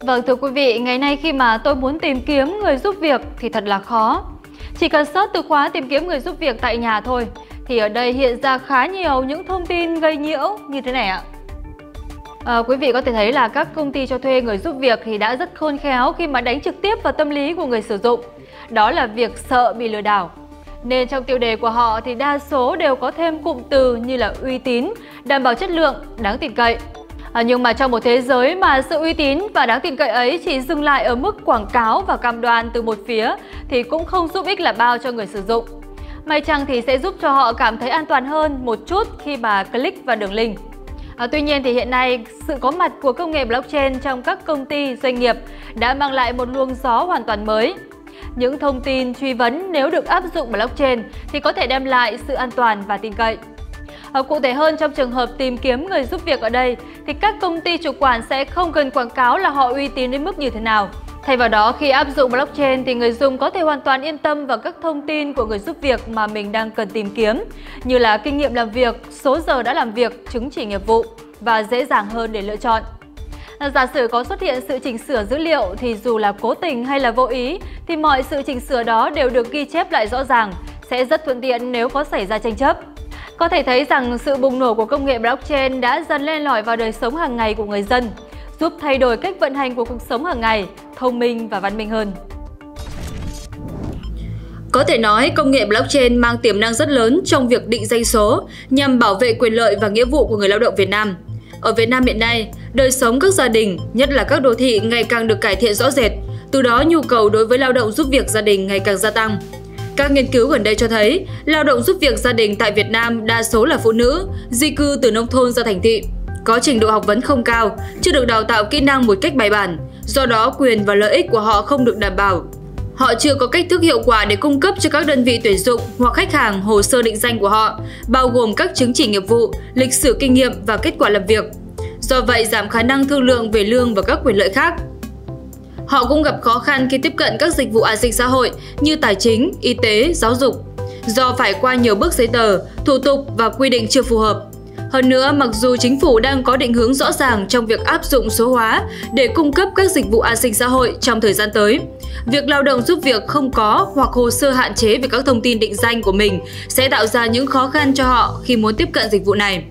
Vâng thưa quý vị, ngày nay khi mà tôi muốn tìm kiếm người giúp việc thì thật là khó. Chỉ cần search từ khóa tìm kiếm người giúp việc tại nhà thôi thì ở đây hiện ra khá nhiều những thông tin gây nhiễu như thế này ạ. À, quý vị có thể thấy là các công ty cho thuê người giúp việc thì đã rất khôn khéo khi mà đánh trực tiếp vào tâm lý của người sử dụng. Đó là việc sợ bị lừa đảo. Nên trong tiêu đề của họ thì đa số đều có thêm cụm từ như là uy tín, đảm bảo chất lượng, đáng tin cậy. À, nhưng mà trong một thế giới mà sự uy tín và đáng tin cậy ấy chỉ dừng lại ở mức quảng cáo và cam đoan từ một phía thì cũng không giúp ích là bao cho người sử dụng. May chăng thì sẽ giúp cho họ cảm thấy an toàn hơn một chút khi mà click vào đường link. À, tuy nhiên thì hiện nay sự có mặt của công nghệ blockchain trong các công ty, doanh nghiệp đã mang lại một luồng gió hoàn toàn mới. Những thông tin truy vấn nếu được áp dụng blockchain thì có thể đem lại sự an toàn và tin cậy. À, cụ thể hơn trong trường hợp tìm kiếm người giúp việc ở đây thì các công ty chủ quản sẽ không cần quảng cáo là họ uy tín đến mức như thế nào. Thay vào đó, khi áp dụng blockchain thì người dùng có thể hoàn toàn yên tâm vào các thông tin của người giúp việc mà mình đang cần tìm kiếm, như là kinh nghiệm làm việc, số giờ đã làm việc, chứng chỉ nghiệp vụ và dễ dàng hơn để lựa chọn. Ờ, giả sử có xuất hiện sự chỉnh sửa dữ liệu thì dù là cố tình hay là vô ý thì mọi sự chỉnh sửa đó đều được ghi chép lại rõ ràng, sẽ rất thuận tiện nếu có xảy ra tranh chấp. Có thể thấy rằng sự bùng nổ của công nghệ blockchain đã dần lên lỏi vào đời sống hàng ngày của người dân, giúp thay đổi cách vận hành của cuộc sống hàng ngày, thông minh và văn minh hơn. Có thể nói, công nghệ blockchain mang tiềm năng rất lớn trong việc định danh số nhằm bảo vệ quyền lợi và nghĩa vụ của người lao động Việt Nam. Ở Việt Nam hiện nay, đời sống các gia đình, nhất là các đô thị ngày càng được cải thiện rõ rệt, từ đó nhu cầu đối với lao động giúp việc gia đình ngày càng gia tăng. Các nghiên cứu gần đây cho thấy, lao động giúp việc gia đình tại Việt Nam đa số là phụ nữ, di cư từ nông thôn ra thành thị, có trình độ học vấn không cao, chưa được đào tạo kỹ năng một cách bài bản, do đó quyền và lợi ích của họ không được đảm bảo. Họ chưa có cách thức hiệu quả để cung cấp cho các đơn vị tuyển dụng hoặc khách hàng hồ sơ định danh của họ, bao gồm các chứng chỉ nghiệp vụ, lịch sử kinh nghiệm và kết quả làm việc. Do vậy, giảm khả năng thương lượng về lương và các quyền lợi khác. Họ cũng gặp khó khăn khi tiếp cận các dịch vụ an sinh xã hội như tài chính, y tế, giáo dục, do phải qua nhiều bước giấy tờ, thủ tục và quy định chưa phù hợp. Hơn nữa, mặc dù chính phủ đang có định hướng rõ ràng trong việc áp dụng số hóa để cung cấp các dịch vụ an sinh xã hội trong thời gian tới, việc lao động giúp việc không có hoặc hồ sơ hạn chế về các thông tin định danh của mình sẽ tạo ra những khó khăn cho họ khi muốn tiếp cận dịch vụ này.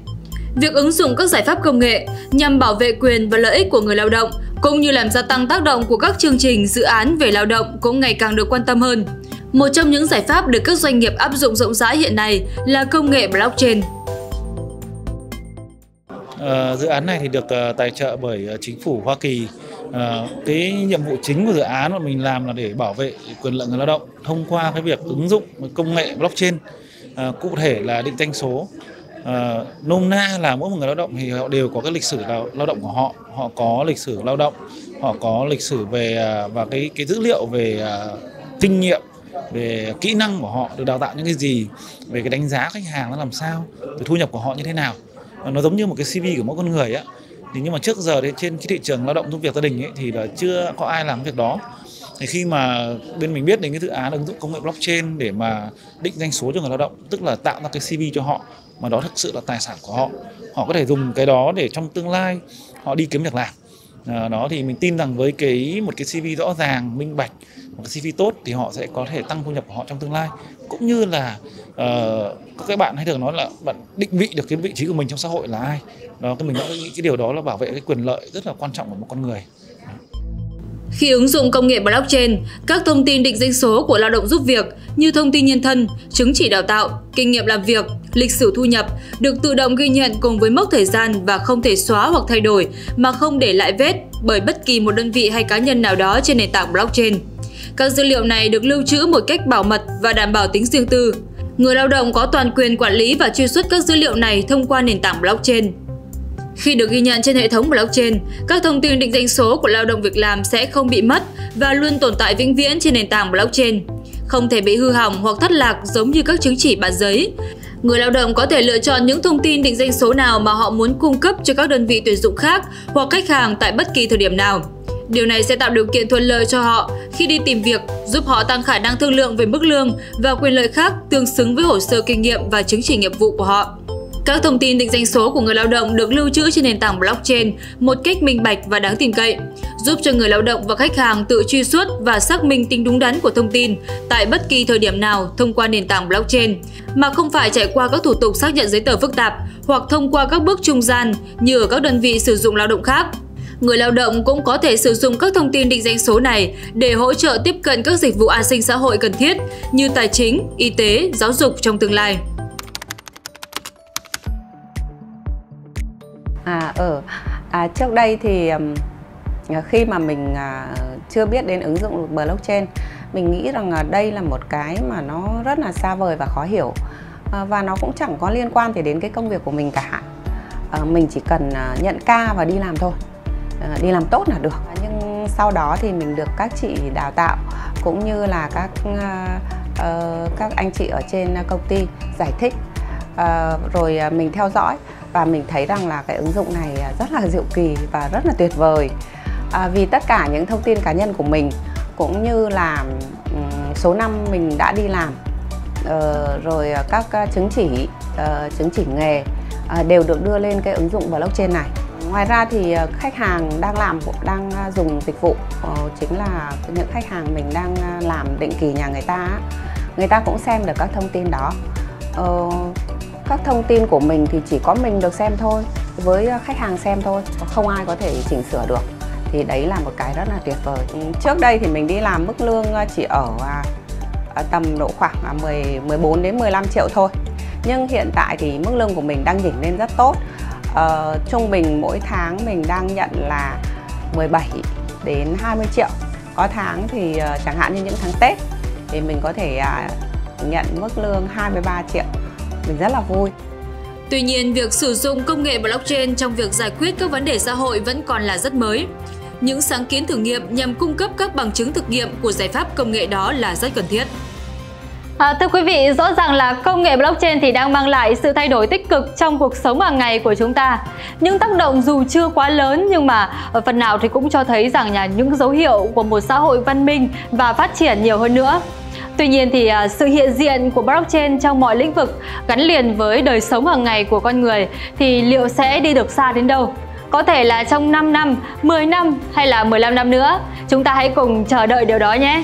Việc ứng dụng các giải pháp công nghệ nhằm bảo vệ quyền và lợi ích của người lao động cũng như làm gia tăng tác động của các chương trình dự án về lao động cũng ngày càng được quan tâm hơn. Một trong những giải pháp được các doanh nghiệp áp dụng rộng rãi hiện nay là công nghệ blockchain. À, dự án này thì được uh, tài trợ bởi uh, chính phủ Hoa Kỳ. À, cái nhiệm vụ chính của dự án mà mình làm là để bảo vệ quyền lợi người lao động thông qua cái việc ứng dụng công nghệ blockchain. À, cụ thể là định danh số à, nôm na là mỗi một người lao động thì họ đều có cái lịch sử lao, lao động của họ. Họ có lịch sử lao động họ có lịch sử về à, và cái cái dữ liệu về uh, kinh nghiệm về kỹ năng của họ được đào tạo những cái gì về cái đánh giá khách hàng nó làm sao về thu nhập của họ như thế nào. Nó giống như một cái cv của mỗi con người á. Thì nhưng mà trước giờ thì trên cái thị trường lao động giúp việc gia đình ấy, thì là chưa có ai làm việc đó. Thì khi mà bên mình biết đến cái dự án ứng dụng công nghệ blockchain để mà định danh số cho người lao động tức là tạo ra cái cv cho họ mà đó thực sự là tài sản của họ. Họ có thể dùng cái đó để trong tương lai họ đi kiếm việc làm. À, đó thì mình tin rằng với cái một cái CV rõ ràng minh bạch một cái CV tốt thì họ sẽ có thể tăng thu nhập của họ trong tương lai. Cũng như là ờ, uh, các bạn hay thường nói là bạn định vị được cái vị trí của mình trong xã hội là ai. Đó thì mình nghĩ cái điều đó là bảo vệ cái quyền lợi rất là quan trọng của một con người. Khi ứng dụng công nghệ blockchain, các thông tin định danh số của lao động giúp việc như thông tin nhân thân, chứng chỉ đào tạo, kinh nghiệm làm việc, lịch sử thu nhập được tự động ghi nhận cùng với mốc thời gian và không thể xóa hoặc thay đổi mà không để lại vết bởi bất kỳ một đơn vị hay cá nhân nào đó trên nền tảng blockchain. Các dữ liệu này được lưu trữ một cách bảo mật và đảm bảo tính riêng tư. Người lao động có toàn quyền quản lý và truy xuất các dữ liệu này thông qua nền tảng blockchain. Khi được ghi nhận trên hệ thống blockchain, các thông tin định danh số của lao động việc làm sẽ không bị mất và luôn tồn tại vĩnh viễn trên nền tảng blockchain, không thể bị hư hỏng hoặc thất lạc giống như các chứng chỉ bản giấy. Người lao động có thể lựa chọn những thông tin định danh số nào mà họ muốn cung cấp cho các đơn vị tuyển dụng khác hoặc khách hàng tại bất kỳ thời điểm nào. Điều này sẽ tạo điều kiện thuận lợi cho họ khi đi tìm việc, giúp họ tăng khả năng thương lượng về mức lương và quyền lợi khác tương xứng với hồ sơ kinh nghiệm và chứng chỉ nghiệp vụ của họ. Các thông tin định danh số của người lao động được lưu trữ trên nền tảng blockchain một cách minh bạch và đáng tin cậy, giúp cho người lao động và khách hàng tự truy xuất và xác minh tính đúng đắn của thông tin tại bất kỳ thời điểm nào thông qua nền tảng blockchain, mà không phải trải qua các thủ tục xác nhận giấy tờ phức tạp hoặc thông qua các bước trung gian như ở các đơn vị sử dụng lao động khác. Người lao động cũng có thể sử dụng các thông tin định danh số này để hỗ trợ tiếp cận các dịch vụ an sinh xã hội cần thiết như tài chính, y tế, giáo dục trong tương lai. À ở. À, trước đây thì à, khi mà mình à, chưa biết đến ứng dụng blockchain, mình nghĩ rằng đây là một cái mà nó rất là xa vời và khó hiểu. À, và nó cũng chẳng có liên quan gì đến cái công việc của mình cả. Mình chỉ cần nhận ca và đi làm thôi, đi làm tốt là được. Nhưng sau đó thì mình được các chị đào tạo cũng như là các ờ, các anh chị ở trên công ty giải thích. Rồi mình theo dõi và mình thấy rằng là cái ứng dụng này à, rất là diệu kỳ và rất là tuyệt vời. À, vì tất cả những thông tin cá nhân của mình cũng như là um, số năm mình đã đi làm uh, rồi các à, chứng chỉ uh, chứng chỉ nghề uh, đều được đưa lên cái ứng dụng blockchain này. Ngoài ra thì khách hàng đang làm đang dùng dịch vụ uh, chính là những khách hàng mình đang làm định kỳ nhà người ta người ta cũng xem được các thông tin đó. Uh, các thông tin của mình thì chỉ có mình được xem thôi với ờ, khách hàng xem thôi không ai có thể chỉnh sửa được. Thì đấy là một cái rất là tuyệt vời. Ừ, trước đây thì mình đi làm mức lương ờ, chỉ ở, à, à, tầm độ khoảng à, 10 14 đến 15 triệu thôi. Nhưng hiện tại thì mức lương của mình đang nhỉnh lên rất tốt. Ờ, trung bình mỗi tháng mình đang nhận là 17 đến 20 triệu. Có tháng thì ờ, chẳng hạn như những tháng Tết thì mình có thể nhận mức lương 23 triệu mình rất là vui Tuy nhiên, việc sử dụng công nghệ blockchain trong việc giải quyết các vấn đề xã hội vẫn còn là rất mới. Những sáng kiến thử nghiệm nhằm cung cấp các bằng chứng thực nghiệm của giải pháp công nghệ đó là rất cần thiết. À, thưa quý vị, rõ ràng là công nghệ blockchain thì đang mang lại sự thay đổi tích cực trong cuộc sống hàng ngày của chúng ta. Những tác động dù chưa quá lớn nhưng mà ở phần nào thì cũng cho thấy rằng là những dấu hiệu của một xã hội văn minh và phát triển nhiều hơn nữa. Tuy nhiên thì à, sự hiện diện của blockchain trong mọi lĩnh vực gắn liền với đời sống hàng ngày của con người thì liệu sẽ đi được xa đến đâu? Có thể là trong 5 năm, 10 năm hay là 15 năm nữa. Chúng ta hãy cùng chờ đợi điều đó nhé.